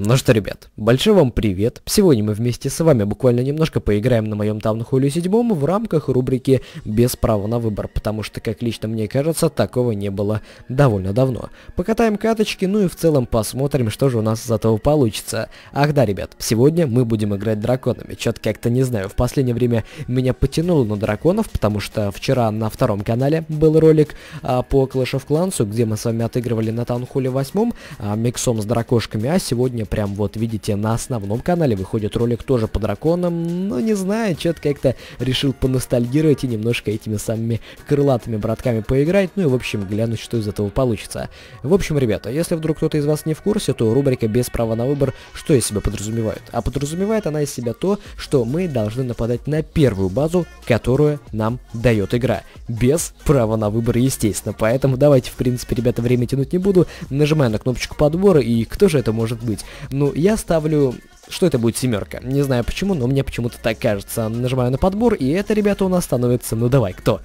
Ну что, ребят, большой вам привет. Сегодня мы вместе с вами буквально немножко поиграем на моем Таунхолле 7 в рамках рубрики «Без права на выбор», потому что, как лично мне кажется, такого не было довольно давно. Покатаем каточки, ну и в целом посмотрим, что же у нас из этого получится. Ах да, ребят, сегодня мы будем играть драконами. Чё-то как-то не знаю, в последнее время меня потянуло на драконов, потому что вчера на втором канале был ролик а, по Clash of Clans, где мы с вами отыгрывали на Таунхолле 8 а, миксом с дракошками, а сегодня прям вот видите на основном канале выходит ролик тоже по драконам, но не знаю, что-то как-то решил поностальгировать и немножко этими самыми крылатыми братками поиграть, ну и в общем глянуть, что из этого получится. В общем, ребята, если вдруг кто-то из вас не в курсе, то рубрика без права на выбор что из себя подразумевает? А подразумевает она из себя то, что мы должны нападать на первую базу, которую нам дает игра. Без права на выбор, естественно. Поэтому давайте, в принципе, ребята, время тянуть не буду. Нажимаю на кнопочку подбора, и кто же это может быть? Ну, я ставлю что это будет семерка. Не знаю почему, но мне почему-то так кажется. Нажимаю на подбор, и это, ребята, у нас становится, ну давай, кто?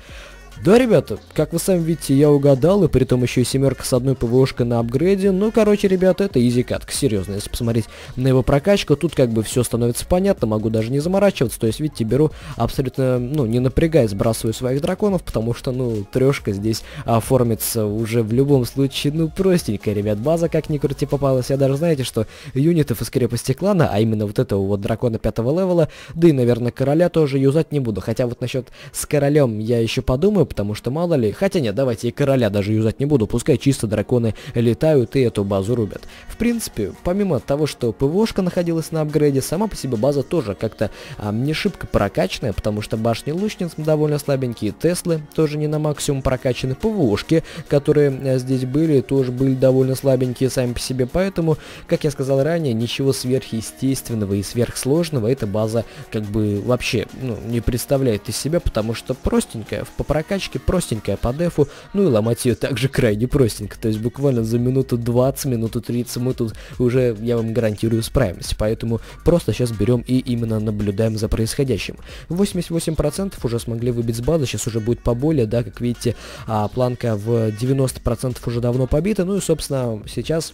Да, ребята, как вы сами видите, я угадал, и при том еще и семерка с одной ПВОшкой на апгрейде. Ну, короче, ребята, это изи катка, серьезно. Если посмотреть на его прокачку, тут как бы все становится понятно, могу даже не заморачиваться. То есть, видите, беру абсолютно, ну, не напрягая, сбрасываю своих драконов, потому что, ну, трешка здесь оформится уже в любом случае, ну, простенькая, ребят. База, как ни крути, попалась. Я даже, знаете, что юнитов из крепости клана, а именно вот этого вот дракона пятого левела, да и, наверное, короля тоже юзать не буду. Хотя вот насчет с королем я еще подумаю, потому что мало ли... Хотя нет, давайте и короля даже юзать не буду, пускай чисто драконы летают и эту базу рубят. В принципе, помимо того, что ПВОшка находилась на апгрейде, сама по себе база тоже как-то а, не шибко прокачанная, потому что башни лучниц довольно слабенькие, Теслы тоже не на максимум прокачаны, ПВОшки, которые а, здесь были, тоже были довольно слабенькие сами по себе, поэтому, как я сказал ранее, ничего сверхъестественного и сверхсложного эта база как бы вообще ну, не представляет из себя, потому что простенькая по прокачке прокачки, простенькая по дефу, ну и ломать ее также крайне простенько, то есть буквально за минуту 20, минуту 30 мы тут уже, я вам гарантирую, справимся, поэтому просто сейчас берем и именно наблюдаем за происходящим. 88% уже смогли выбить с базы, сейчас уже будет поболее, да, как видите, а планка в 90% уже давно побита, ну и, собственно, сейчас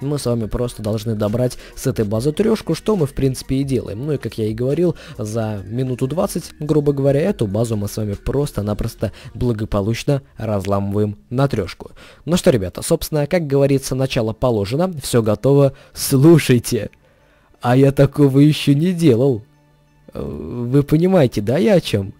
мы с вами просто должны добрать с этой базы трешку, что мы в принципе и делаем. Ну и как я и говорил, за минуту 20, грубо говоря, эту базу мы с вами просто-напросто благополучно разламываем на трешку. Ну что, ребята, собственно, как говорится, начало положено, все готово, слушайте. А я такого еще не делал. Вы понимаете, да, я о чем?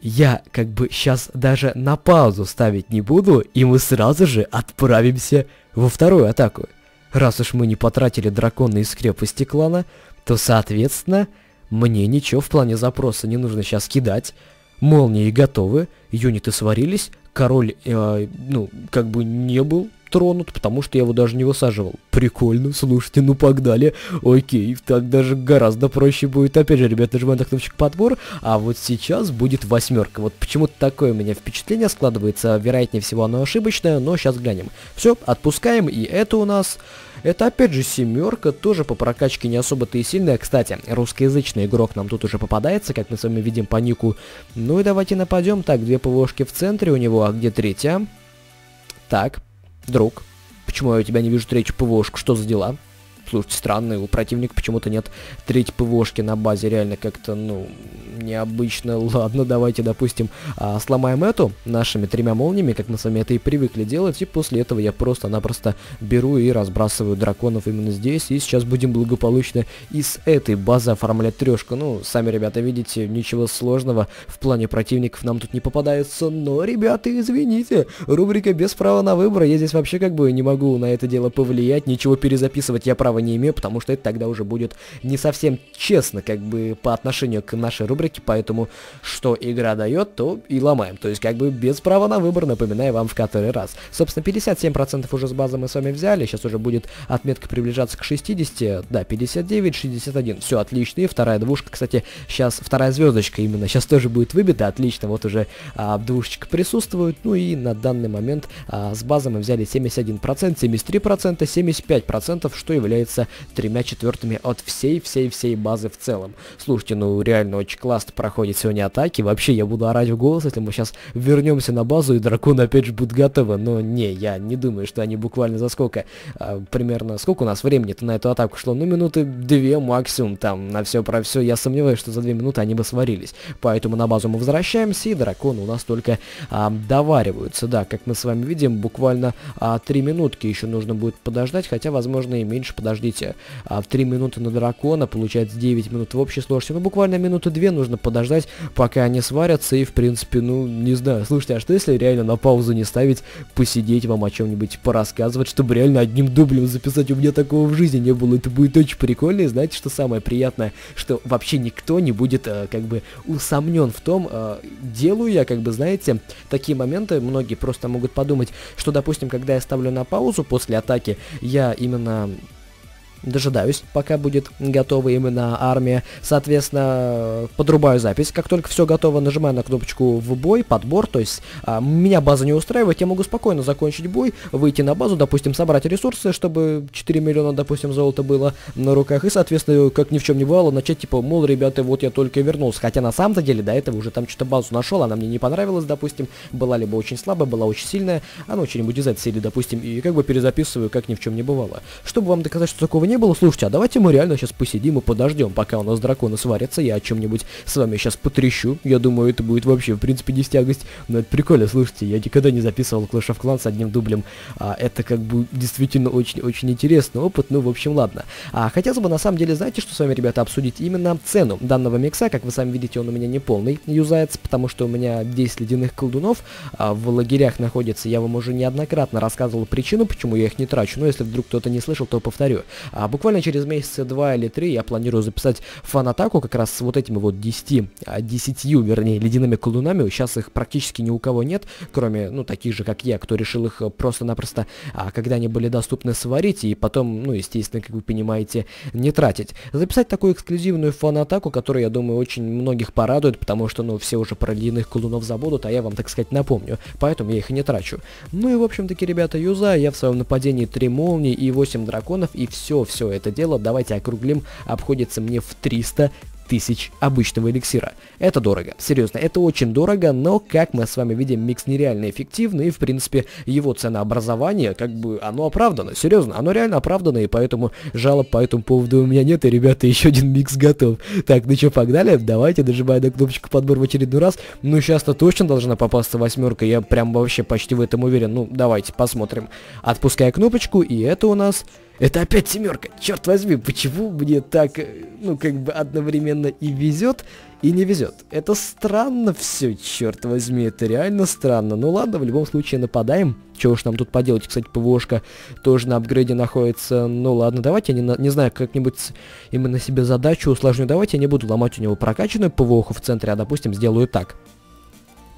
Я как бы сейчас даже на паузу ставить не буду, и мы сразу же отправимся во вторую атаку. Раз уж мы не потратили дракона из крепости клана, то, соответственно, мне ничего в плане запроса не нужно сейчас кидать. Молнии готовы, юниты сварились, король, э, ну, как бы не был тронут, потому что я его даже не высаживал. Прикольно, слушайте, ну погнали. Окей, так даже гораздо проще будет. Опять же, ребят, нажимаем на кнопочку подбор, а вот сейчас будет восьмерка. Вот почему-то такое у меня впечатление складывается, вероятнее всего оно ошибочное, но сейчас глянем. Все, отпускаем, и это у нас... Это опять же семерка, тоже по прокачке не особо-то и сильная. Кстати, русскоязычный игрок нам тут уже попадается, как мы с вами видим по нику. Ну и давайте нападем. Так, две ПВОшки в центре у него, а где третья? Так, Друг, почему я у тебя не вижу третью ПВОшку? Что за дела? Слушайте, странно, у противника почему-то нет третьей ПВОшки на базе, реально как-то, ну, необычно. Ладно, давайте, допустим, а, сломаем эту нашими тремя молниями, как мы с вами это и привыкли делать, и после этого я просто-напросто беру и разбрасываю драконов именно здесь, и сейчас будем благополучно из этой базы оформлять трешку. Ну, сами, ребята, видите, ничего сложного в плане противников нам тут не попадается, но, ребята, извините, рубрика без права на выбор, я здесь вообще как бы не могу на это дело повлиять, ничего перезаписывать я права не имею, потому что это тогда уже будет не совсем честно, как бы, по отношению к нашей рубрике, поэтому что игра дает, то и ломаем. То есть как бы без права на выбор, напоминаю вам в который раз. Собственно, 57% уже с базы мы с вами взяли, сейчас уже будет отметка приближаться к 60, да, 59, 61, все отлично. И вторая двушка, кстати, сейчас вторая звездочка именно, сейчас тоже будет выбита, отлично, вот уже а, двушечка присутствует, ну и на данный момент а, с базы мы взяли 71%, 73%, 75%, что является тремя четвертыми от всей-всей-всей базы в целом. Слушайте, ну реально очень классно часто проходят сегодня атаки. Вообще, я буду орать в голос, если мы сейчас вернемся на базу, и драконы опять же будут готовы. Но не, я не думаю, что они буквально за сколько, а, примерно, сколько у нас времени-то на эту атаку шло? Ну, минуты две максимум, там, на все про все. Я сомневаюсь, что за две минуты они бы сварились. Поэтому на базу мы возвращаемся, и драконы у нас только а, довариваются. Да, как мы с вами видим, буквально а, 3 минутки еще нужно будет подождать, хотя, возможно, и меньше, подождите. А, в 3 минуты на дракона, получается 9 минут в общей сложности. Ну, буквально минуты 2 нужно подождать, пока они сварятся, и, в принципе, ну, не знаю. Слушайте, а что если реально на паузу не ставить, посидеть вам о чем-нибудь порассказывать, чтобы реально одним дублем записать? У меня такого в жизни не было, это будет очень прикольно, и знаете, что самое приятное? Что вообще никто не будет, э, как бы, усомнен в том, э, делаю я, как бы, знаете, такие моменты, многие просто могут подумать, что, допустим, когда я ставлю на паузу после атаки, я именно дожидаюсь, пока будет готова именно армия. Соответственно, подрубаю запись. Как только все готово, нажимаю на кнопочку в бой, подбор. То есть а, меня база не устраивает, я могу спокойно закончить бой, выйти на базу, допустим, собрать ресурсы, чтобы 4 миллиона, допустим, золота было на руках. И, соответственно, как ни в чем не бывало, начать типа, мол, ребята, вот я только вернулся. Хотя на самом-то деле до этого уже там что-то базу нашел, она мне не понравилась, допустим, была либо очень слабая, была очень сильная, а ну что-нибудь из этой серии, допустим, и как бы перезаписываю, как ни в чем не бывало. Чтобы вам доказать, что такого не было, слушайте, а давайте мы реально сейчас посидим и подождем, пока у нас драконы сварятся, я о чем-нибудь с вами сейчас потрещу, я думаю, это будет вообще, в принципе, не стягость, но это прикольно, слушайте, я никогда не записывал Clash of Clans с одним дублем, а, это как бы действительно очень-очень интересный опыт, ну, в общем, ладно. А, хотелось бы, на самом деле, знаете, что с вами, ребята, обсудить? Именно цену данного микса, как вы сами видите, он у меня не полный юзается, потому что у меня 10 ледяных колдунов а, в лагерях находится, я вам уже неоднократно рассказывал причину, почему я их не трачу, но если вдруг кто-то не слышал, то повторю. А, буквально через месяца два или три я планирую записать фан-атаку как раз с вот этими вот 10, 10, а, вернее, ледяными колдунами. Сейчас их практически ни у кого нет, кроме, ну, таких же, как я, кто решил их просто-напросто, а, когда они были доступны, сварить и потом, ну, естественно, как вы понимаете, не тратить. Записать такую эксклюзивную фан-атаку, которая, я думаю, очень многих порадует, потому что, ну, все уже про ледяных колдунов забудут, а я вам, так сказать, напомню. Поэтому я их и не трачу. Ну и, в общем-таки, ребята, юза, я в своем нападении 3 молнии и 8 драконов, и все, все это дело, давайте округлим, обходится мне в 300 тысяч обычного эликсира. Это дорого. Серьезно, это очень дорого, но, как мы с вами видим, микс нереально эффективный, и, в принципе, его ценообразование, как бы, оно оправдано. Серьезно, оно реально оправдано, и поэтому жалоб по этому поводу у меня нет, и, ребята, еще один микс готов. Так, ну что, погнали? Давайте, дожимая на кнопочку подбор в очередной раз. Ну, сейчас-то точно должна попасться восьмерка, я прям вообще почти в этом уверен. Ну, давайте, посмотрим. Отпуская кнопочку, и это у нас это опять семерка. Черт возьми, почему мне так, э, ну, как бы одновременно и везет, и не везет? Это странно все, черт возьми, это реально странно. Ну ладно, в любом случае нападаем. Чего уж нам тут поделать? Кстати, ПВОшка тоже на апгрейде находится. Ну ладно, давайте я не, не знаю, как-нибудь именно себе задачу усложню. Давайте я не буду ломать у него прокачанную ПВОху в центре, а, допустим, сделаю так.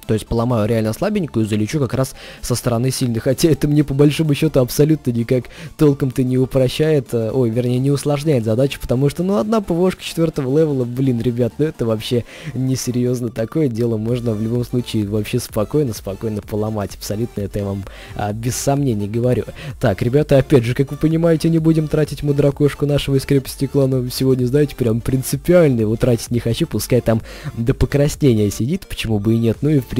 То есть поломаю реально слабенькую и залечу как раз со стороны сильных. Хотя это мне по большому счету абсолютно никак толком-то не упрощает, э, ой, вернее, не усложняет задачу, потому что, ну, одна ПВшка четвертого левела, блин, ребят, ну это вообще несерьезно. Такое дело можно в любом случае вообще спокойно, спокойно поломать. Абсолютно это я вам а, без сомнений говорю. Так, ребята, опять же, как вы понимаете, не будем тратить мудрокошку нашего из крепости клана. Сегодня, знаете, прям принципиально его тратить не хочу, пускай там до покраснения сидит, почему бы и нет. Ну и в принципе,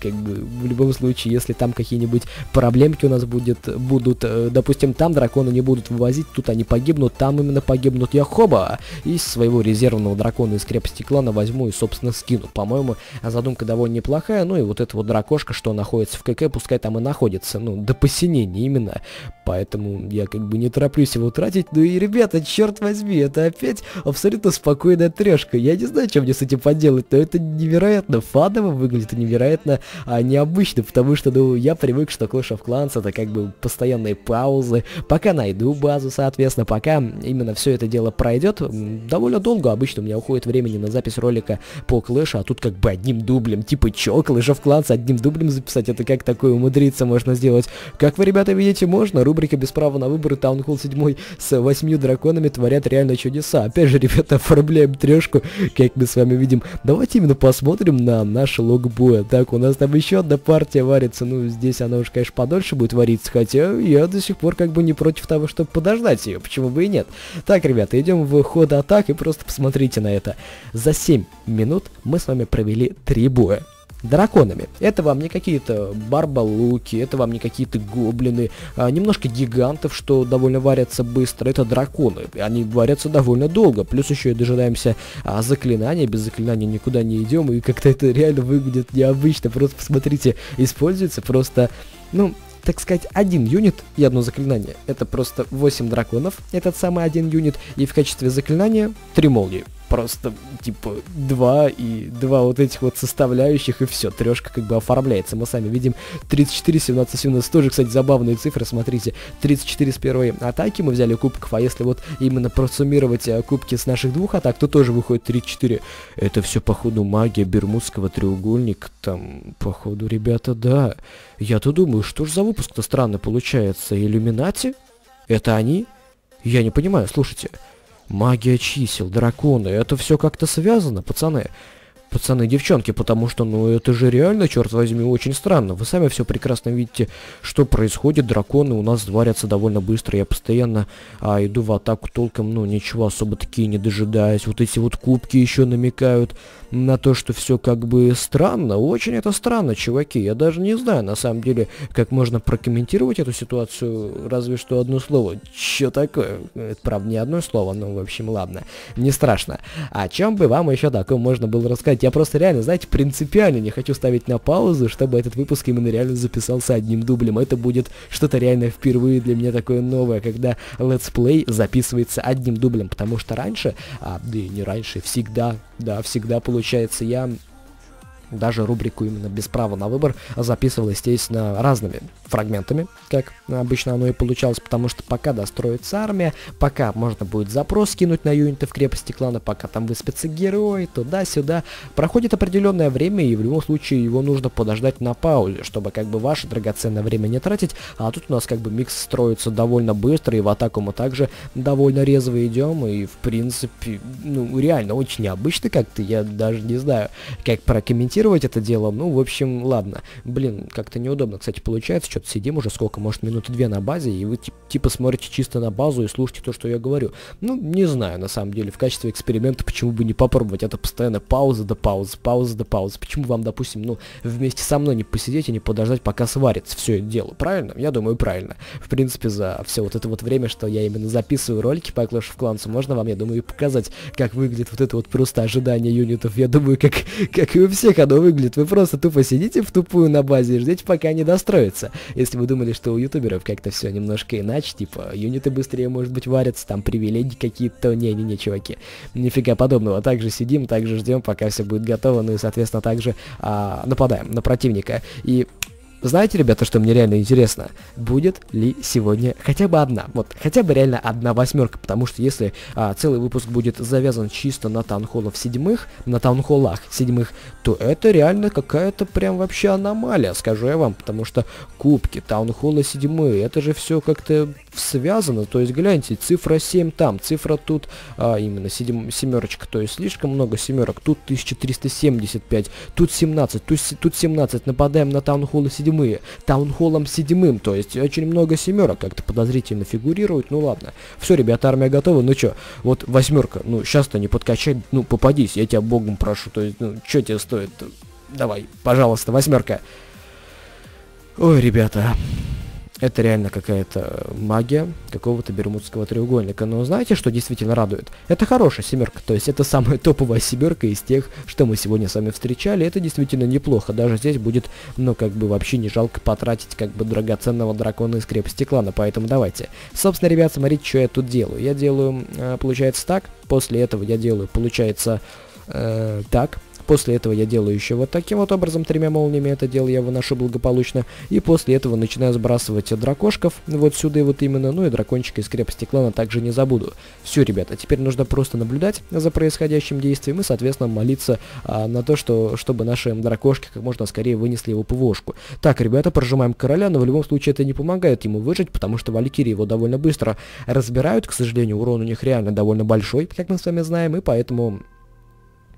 как бы, в любом случае, если там какие-нибудь проблемки у нас будет, будут, э, допустим, там драконы не будут вывозить, тут они погибнут, там именно погибнут, я хоба, из своего резервного дракона из крепости клана возьму и, собственно, скину. По-моему, задумка довольно неплохая, ну и вот эта вот дракошка, что находится в КК, пускай там и находится, ну, до посинения именно, поэтому я как бы не тороплюсь его тратить, ну и, ребята, черт возьми, это опять абсолютно спокойная трешка, я не знаю, что мне с этим поделать, но это невероятно фаново выглядит, невероятно а, необычно, потому что, ну, я привык, что Clash of Clans это как бы постоянные паузы, пока найду базу, соответственно, пока именно все это дело пройдет, довольно долго обычно у меня уходит времени на запись ролика по Clash, а тут как бы одним дублем, типа, чё, Clash of Clans одним дублем записать, это как такое умудриться можно сделать? Как вы, ребята, видите, можно, рубрика без права на выборы Town Hall 7 с восьмью драконами творят реально чудеса. Опять же, ребята, оформляем трешку, как мы с вами видим. Давайте именно посмотрим на наш логбой боя. Так, у нас там еще одна партия варится. Ну, здесь она уж, конечно, подольше будет вариться. Хотя я до сих пор как бы не против того, чтобы подождать ее. Почему бы и нет? Так, ребята, идем в ход атак и просто посмотрите на это. За 7 минут мы с вами провели 3 боя драконами. Это вам не какие-то барбалуки, это вам не какие-то гоблины, а немножко гигантов, что довольно варятся быстро. Это драконы, они варятся довольно долго. Плюс еще и дожидаемся а, заклинания, без заклинания никуда не идем, и как-то это реально выглядит необычно. Просто посмотрите, используется просто, ну, так сказать, один юнит и одно заклинание. Это просто 8 драконов, этот самый один юнит, и в качестве заклинания 3 молнии просто, типа, два и два вот этих вот составляющих, и все, трешка как бы оформляется. Мы сами видим 34, 17, 17, тоже, кстати, забавные цифры, смотрите, 34 с первой атаки мы взяли кубков, а если вот именно просуммировать а, кубки с наших двух атак, то тоже выходит 34. Это все, походу, магия Бермудского треугольника, там, походу, ребята, да. Я-то думаю, что ж за выпуск-то странно получается, иллюминати? Это они? Я не понимаю, слушайте. Магия чисел, драконы, это все как-то связано, пацаны. Пацаны, девчонки, потому что, ну, это же реально, черт возьми, очень странно. Вы сами все прекрасно видите, что происходит. Драконы у нас варятся довольно быстро. Я постоянно а, иду в атаку толком, ну, ничего особо такие не дожидаясь. Вот эти вот кубки еще намекают на то, что все как бы странно. Очень это странно, чуваки. Я даже не знаю, на самом деле, как можно прокомментировать эту ситуацию, разве что одно слово. Че такое? Это, правда, не одно слово, но, в общем, ладно. Не страшно. О чем бы вам еще такое можно было рассказать? Я просто реально, знаете, принципиально не хочу ставить на паузу, чтобы этот выпуск именно реально записался одним дублем. Это будет что-то реально впервые для меня такое новое, когда летсплей записывается одним дублем, потому что раньше, а, да и не раньше, всегда, да, всегда получается, я даже рубрику именно без права на выбор записывал, естественно, разными фрагментами, как обычно оно и получалось, потому что пока достроится армия, пока можно будет запрос скинуть на юниты в крепости клана, пока там выспятся герои, туда-сюда, проходит определенное время, и в любом случае его нужно подождать на паузе, чтобы как бы ваше драгоценное время не тратить, а тут у нас как бы микс строится довольно быстро, и в атаку мы также довольно резво идем, и в принципе, ну реально очень необычно как-то, я даже не знаю, как прокомментировать комментировать это дело, ну, в общем, ладно. Блин, как-то неудобно, кстати, получается, что-то сидим уже сколько, может, минуты две на базе, и вы типа смотрите чисто на базу и слушаете то, что я говорю. Ну, не знаю, на самом деле, в качестве эксперимента, почему бы не попробовать, это постоянно пауза до паузы, пауза до паузы. Почему вам, допустим, ну, вместе со мной не посидеть и не подождать, пока сварится все это дело, правильно? Я думаю, правильно. В принципе, за все вот это вот время, что я именно записываю ролики по Clash of Clans, можно вам, я думаю, показать, как выглядит вот это вот просто ожидание юнитов. Я думаю, как, как и у всех оно выглядит. Вы просто тупо сидите в тупую на базе и ждете, пока они достроятся. Если вы думали, что у ютуберов как-то все немножко иначе, типа, юниты быстрее, может быть, варятся, там привилегии какие-то, не-не-не, чуваки. Нифига подобного. Также сидим, также ждем, пока все будет готово, ну и, соответственно, также а, нападаем на противника. И знаете, ребята, что мне реально интересно? Будет ли сегодня хотя бы одна, вот хотя бы реально одна восьмерка, потому что если а, целый выпуск будет завязан чисто на таунхоллах седьмых, на таунхоллах седьмых, то это реально какая-то прям вообще аномалия, скажу я вам, потому что кубки, таунхоллы седьмые, это же все как-то связано, то есть гляньте, цифра 7 там, цифра тут, а, именно седем, семерочка, то есть слишком много семерок, тут 1375, тут 17, тут, тут 17, нападаем на таунхоллы седьмые, таунхоллом седьмым, то есть очень много семерок как-то подозрительно фигурирует, ну ладно. Все, ребята, армия готова, ну чё, вот восьмерка, ну сейчас-то не подкачать, ну попадись, я тебя богом прошу, то есть, ну чё тебе стоит, давай, пожалуйста, восьмерка. Ой, ребята, это реально какая-то магия какого-то бермудского треугольника. Но знаете, что действительно радует? Это хорошая семерка, то есть это самая топовая семерка из тех, что мы сегодня с вами встречали. Это действительно неплохо. Даже здесь будет, ну, как бы вообще не жалко потратить, как бы, драгоценного дракона из крепости клана. Поэтому давайте. Собственно, ребят, смотрите, что я тут делаю. Я делаю, э, получается, так. После этого я делаю, получается, э, так. После этого я делаю еще вот таким вот образом, тремя молниями это дело я выношу благополучно. И после этого начинаю сбрасывать дракошков вот сюда вот именно, ну и дракончика из крепости клана также не забуду. Все, ребята, теперь нужно просто наблюдать за происходящим действием и, соответственно, молиться а, на то, что, чтобы наши дракошки как можно скорее вынесли его ПВОшку. Так, ребята, прожимаем короля, но в любом случае это не помогает ему выжить, потому что валькирии его довольно быстро разбирают, к сожалению, урон у них реально довольно большой, как мы с вами знаем, и поэтому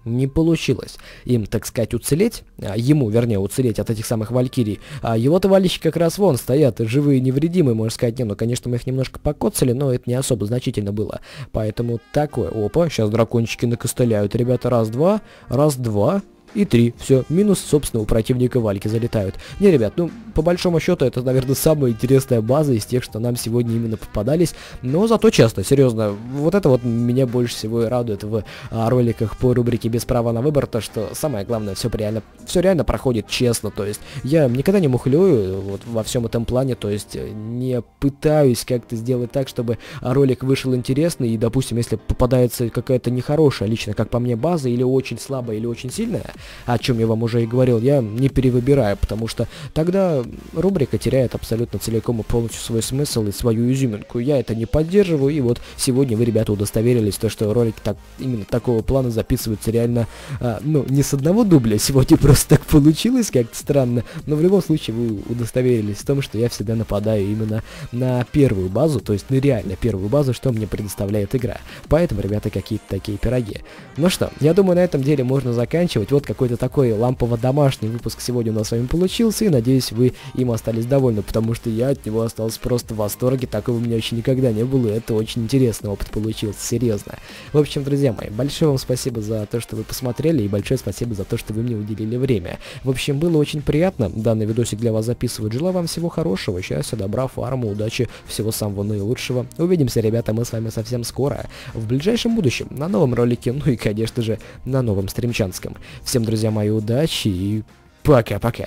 не получилось им, так сказать, уцелеть, а, ему, вернее, уцелеть от этих самых валькирий. А его товарищи как раз вон стоят, живые невредимые, можно сказать. Не, ну, конечно, мы их немножко покоцали, но это не особо значительно было. Поэтому такое. Опа, сейчас дракончики накостыляют. Ребята, раз-два, раз-два, и три. Все, минус, собственно, у противника вальки залетают. Не, ребят, ну, по большому счету, это, наверное, самая интересная база из тех, что нам сегодня именно попадались. Но зато часто, серьезно, вот это вот меня больше всего и радует в а, роликах по рубрике «Без права на выбор», то, что самое главное, все реально, все реально проходит честно, то есть я никогда не мухлюю вот во всем этом плане, то есть не пытаюсь как-то сделать так, чтобы ролик вышел интересный, и, допустим, если попадается какая-то нехорошая, лично, как по мне, база, или очень слабая, или очень сильная, о чем я вам уже и говорил, я не перевыбираю, потому что тогда рубрика теряет абсолютно целиком и полностью свой смысл и свою изюминку. Я это не поддерживаю, и вот сегодня вы, ребята, удостоверились, то, что ролики так, именно такого плана записываются реально, а, ну, не с одного дубля, сегодня просто так получилось, как-то странно, но в любом случае вы удостоверились в том, что я всегда нападаю именно на первую базу, то есть на реально первую базу, что мне предоставляет игра. Поэтому, ребята, какие-то такие пироги. Ну что, я думаю, на этом деле можно заканчивать. Вот какой-то такой лампово-домашний выпуск сегодня у нас с вами получился, и надеюсь, вы им остались довольны, потому что я от него остался просто в восторге, такого у меня еще никогда не было, и это очень интересный опыт получился, серьезно. В общем, друзья мои, большое вам спасибо за то, что вы посмотрели, и большое спасибо за то, что вы мне уделили время. В общем, было очень приятно данный видосик для вас записывать. Желаю вам всего хорошего, счастья, добра, фарма, удачи, всего самого наилучшего. Увидимся, ребята, мы с вами совсем скоро, в ближайшем будущем, на новом ролике, ну и, конечно же, на новом стримчанском. Всем, друзья мои, удачи и пока-пока.